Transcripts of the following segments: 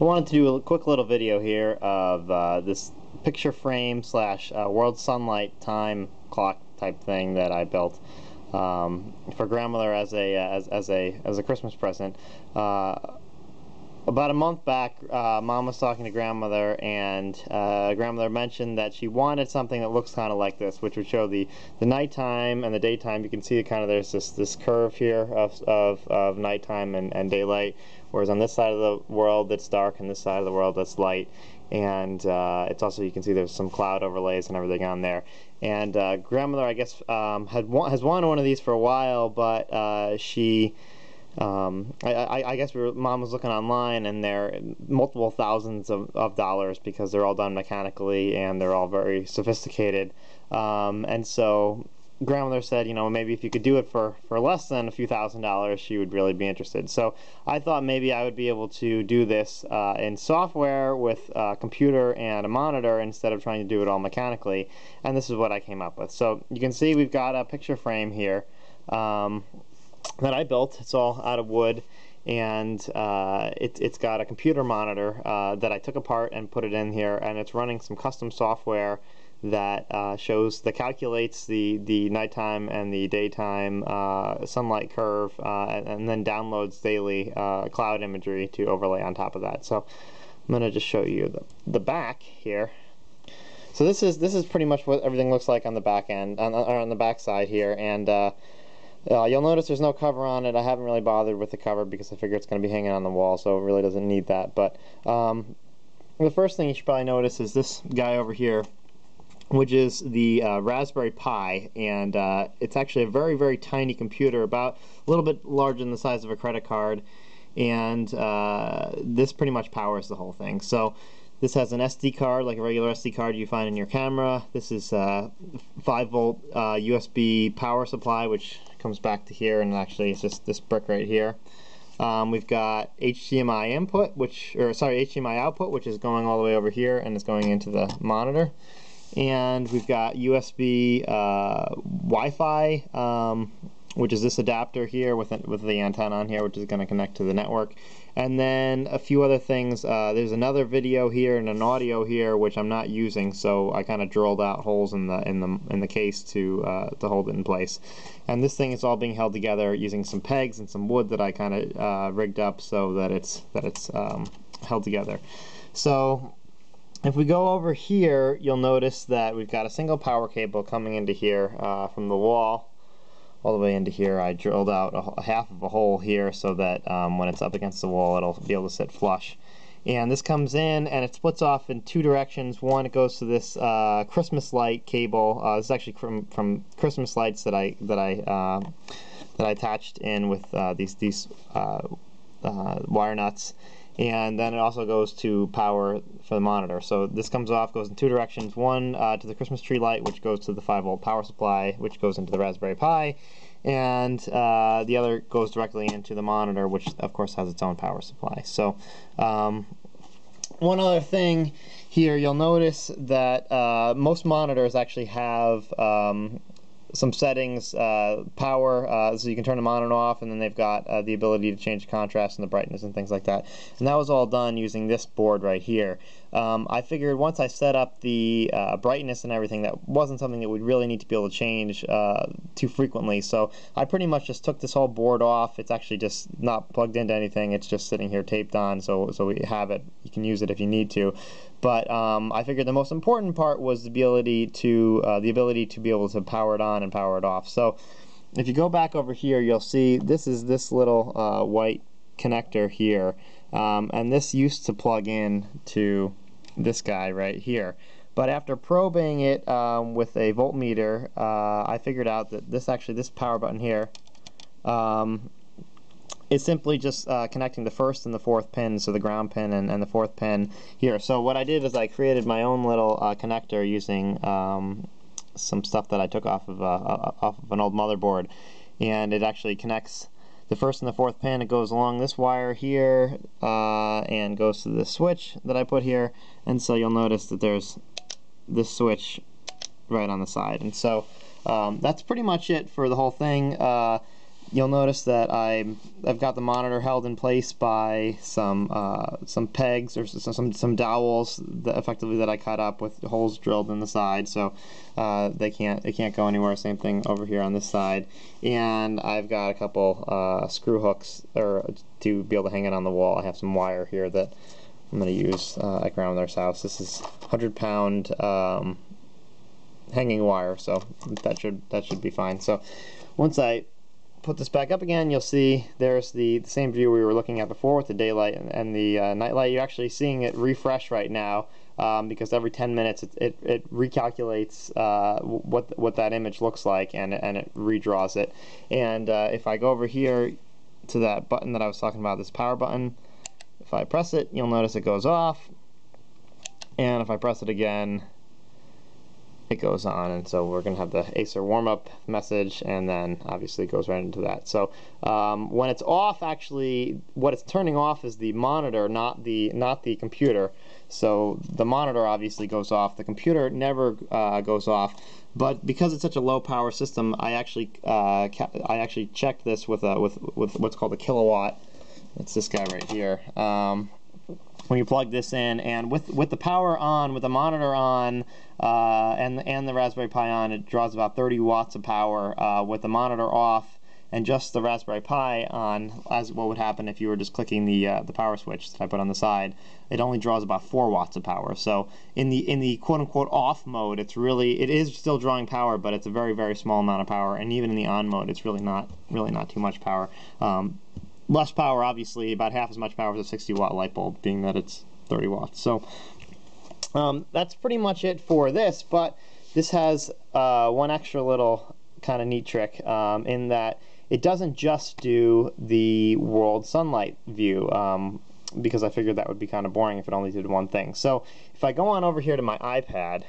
I wanted to do a quick little video here of uh, this picture frame slash uh, world sunlight time clock type thing that I built um, for grandmother as a uh, as, as a as a Christmas present. Uh, about a month back, uh, mom was talking to grandmother, and uh, grandmother mentioned that she wanted something that looks kind of like this, which would show the the nighttime and the daytime. You can see kind of there's this this curve here of of, of nighttime and, and daylight, whereas on this side of the world it's dark, and this side of the world it's light. And uh, it's also you can see there's some cloud overlays and everything on there. And uh, grandmother, I guess, um, had wa has wanted one of these for a while, but uh, she um, I, I, I, guess we were, mom was looking online and they're multiple thousands of, of dollars because they're all done mechanically and they're all very sophisticated. Um, and so grandmother said, you know, maybe if you could do it for, for less than a few thousand dollars, she would really be interested. So I thought maybe I would be able to do this uh, in software with a computer and a monitor instead of trying to do it all mechanically. And this is what I came up with. So you can see we've got a picture frame here. Um, that I built. It's all out of wood and uh, it, has got a computer monitor uh, that I took apart and put it in here and it's running some custom software that uh, shows that calculates the the nighttime and the daytime uh, sunlight curve uh, and, and, then downloads daily uh, cloud imagery to overlay on top of that so I'm gonna just show you the, the back here so this is this is pretty much what everything looks like on the back end on, on the back side here and uh, you'll notice there's no cover on it. I haven't really bothered with the cover because I figure it's going to be hanging on the wall, so it really doesn't need that. But um, the first thing you should probably notice is this guy over here, which is the uh, Raspberry Pi, and uh, it's actually a very, very tiny computer, about a little bit larger than the size of a credit card, and uh, this pretty much powers the whole thing. So this has an SD card, like a regular SD card you find in your camera. This is a 5 volt uh, USB power supply, which comes back to here, and actually it's just this brick right here. Um, we've got HDMI input, which, or sorry, HDMI output, which is going all the way over here and is going into the monitor. And we've got USB uh, Wi-Fi, um, which is this adapter here with, with the antenna on here, which is going to connect to the network. And then a few other things. Uh, there's another video here and an audio here, which I'm not using, so I kind of drilled out holes in the in the in the case to uh, to hold it in place. And this thing is all being held together using some pegs and some wood that I kind of uh, rigged up so that it's that it's um, held together. So if we go over here, you'll notice that we've got a single power cable coming into here uh, from the wall all the way into here. I drilled out a, a half of a hole here so that um, when it's up against the wall it'll be able to sit flush. And this comes in and it splits off in two directions. One, it goes to this uh, Christmas light cable. Uh, this is actually from, from Christmas lights that I that I uh, that I attached in with uh, these these uh, uh, wire nuts and then it also goes to power for the monitor. So this comes off, goes in two directions. One uh, to the Christmas tree light, which goes to the 5 volt power supply, which goes into the Raspberry Pi, and uh, the other goes directly into the monitor, which of course has its own power supply. So um, one other thing here, you'll notice that uh, most monitors actually have um, some settings, uh, power, uh, so you can turn them on and off, and then they've got uh, the ability to change the contrast and the brightness and things like that. And that was all done using this board right here. Um, I figured once I set up the uh, brightness and everything, that wasn't something that we'd really need to be able to change uh, too frequently. So I pretty much just took this whole board off. It's actually just not plugged into anything. It's just sitting here taped on, so so we have it. You can use it if you need to. But um, I figured the most important part was the ability to uh, the ability to be able to power it on and power it off. So if you go back over here, you'll see this is this little uh, white connector here, um, and this used to plug in to this guy right here. But after probing it um, with a voltmeter, uh, I figured out that this actually this power button here um, is simply just uh, connecting the first and the fourth pin, so the ground pin and, and, the fourth pin here. So what I did is I created my own little uh, connector using um, some stuff that I took off of, uh, uh, off of an old motherboard, and it actually connects the first and the fourth pin. It goes along this wire here uh, and goes to the switch that I put here, and so you'll notice that there's this switch right on the side. And so um, that's pretty much it for the whole thing. Uh, you'll notice that I I've got the monitor held in place by some uh, some pegs or some some dowels that effectively that I cut up with holes drilled in the side, so uh, they can't they can't go anywhere. Same thing over here on this side, and I've got a couple uh, screw hooks or to be able to hang it on the wall. I have some wire here that I'm going to use uh, at Grandmother's house. This is 100 pound um, hanging wire, so that should that should be fine. So once I put this back up again, you'll see there's the, the same view we were looking at before with the daylight and, and the uh, nightlight. You're actually seeing it refresh right now um, because every 10 minutes it, it, it recalculates uh, what what that image looks like and, and it redraws it. And uh, if I go over here to that button that I was talking about, this power button, if I press it, you'll notice it goes off. And if I press it again, it goes on and so we're going to have the Acer warm-up message and then obviously it goes right into that. So um, when it's off actually what it's turning off is the monitor not the not the computer. So the monitor obviously goes off. The computer never uh, goes off. But because it's such a low power system I actually uh, I actually checked this with a, with with what's called a Kill A Watt. It's this guy right here. Um, when you plug this in and with with the power on with the monitor on uh, and and the Raspberry Pi on it draws about 30 watts of power uh, with the monitor off and just the Raspberry Pi on as what would happen if you were just clicking the uh, the power switch that I put on the side. It only draws about 4 watts of power. So in the in the quote-unquote off mode it's really it is still drawing power but it's a very very small amount of power. And even in the on mode it's really not really not too much power. Um, less power, obviously, about half as much power as a 60 watt light bulb, being that it's 30 watts. So um, that's pretty much it for this, but this has uh, one extra little kind of neat trick um, in that it doesn't just do the world sunlight view um, because I figured that would be kind of boring if it only did one thing. So if I go on over here to my iPad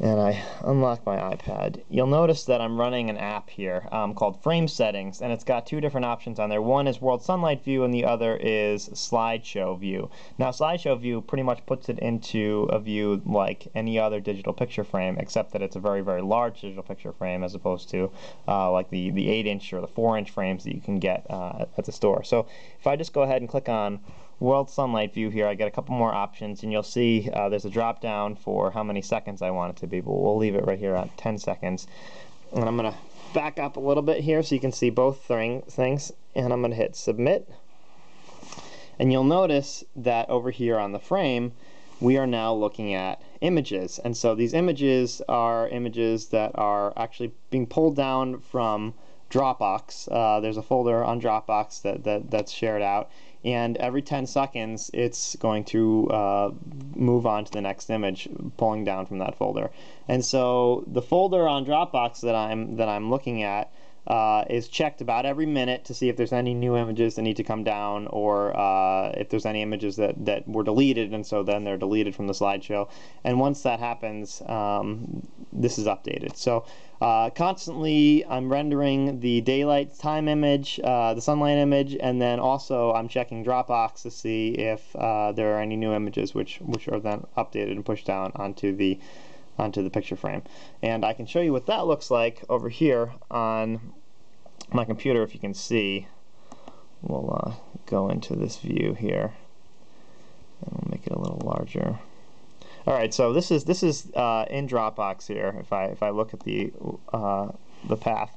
and I unlock my iPad, you'll notice that I'm running an app here um, called Frame Settings, and it's got two different options on there. One is World Sunlight View, and the other is Slideshow View. Now, Slideshow View pretty much puts it into a view like any other digital picture frame, except that it's a very, very large digital picture frame as opposed to uh, like the, the 8-inch or the 4-inch frames that you can get uh, at the store. So if I just go ahead and click on world sunlight view here, I get a couple more options, and you'll see uh, there's a drop down for how many seconds I want it to be, but we'll leave it right here at 10 seconds. And I'm going to back up a little bit here so you can see both things, and I'm going to hit submit. And you'll notice that over here on the frame, we are now looking at images. And so these images are images that are actually being pulled down from Dropbox. Uh, there's a folder on Dropbox that, that, that's shared out and every 10 seconds it's going to uh, move on to the next image pulling down from that folder and so the folder on Dropbox that I'm that I'm looking at uh, is checked about every minute to see if there's any new images that need to come down or uh, if there's any images that, that were deleted and so then they're deleted from the slideshow. And once that happens, um, this is updated. So uh, constantly I'm rendering the daylight time image, uh, the sunlight image, and then also I'm checking Dropbox to see if uh, there are any new images which, which are then updated and pushed down onto the onto the picture frame. And I can show you what that looks like over here on my computer if you can see. We'll uh, go into this view here and we'll make it a little larger. All right, so this is this is uh, in Dropbox here. If I if I look at the uh, the path,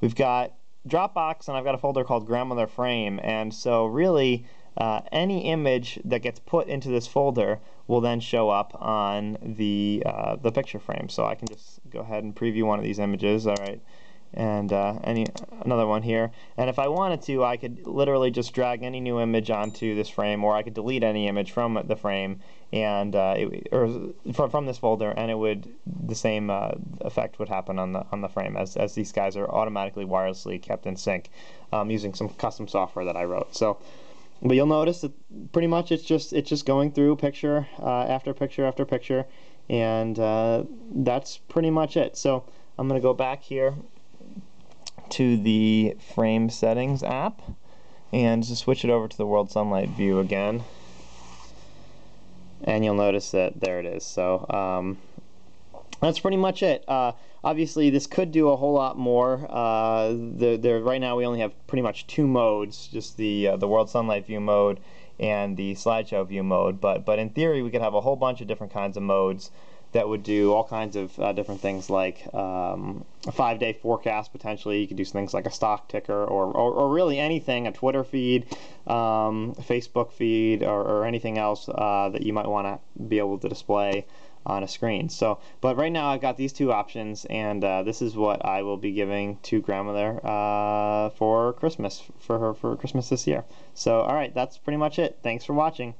we've got Dropbox and I've got a folder called Grandmother Frame, and so really uh, any image that gets put into this folder will then show up on the uh, the picture frame. So I can just go ahead and preview one of these images. All right, and uh, any another one here. And if I wanted to, I could literally just drag any new image onto this frame, or I could delete any image from the frame and uh, it, or from from this folder, and it would the same uh, effect would happen on the on the frame as as these guys are automatically wirelessly kept in sync um, using some custom software that I wrote. So but you'll notice that pretty much it's just it's just going through picture uh, after picture after picture and uh, that's pretty much it. So I'm gonna go back here to the frame settings app and just switch it over to the world sunlight view again. And you'll notice that there it is. So um, that's pretty much it. Uh, obviously, this could do a whole lot more. Uh, the, the, right now, we only have pretty much two modes, just the uh, the World Sunlight View mode and the slideshow view mode. But but in theory, we could have a whole bunch of different kinds of modes that would do all kinds of uh, different things like um, a five day forecast potentially. You could do things like a stock ticker or, or, or really anything, a Twitter feed, um, Facebook feed, or, or anything else uh, that you might want to be able to display on a screen. So, but right now I've got these two options, and uh, this is what I will be giving to grandmother uh, for Christmas for her for Christmas this year. So, all right, that's pretty much it. Thanks for watching.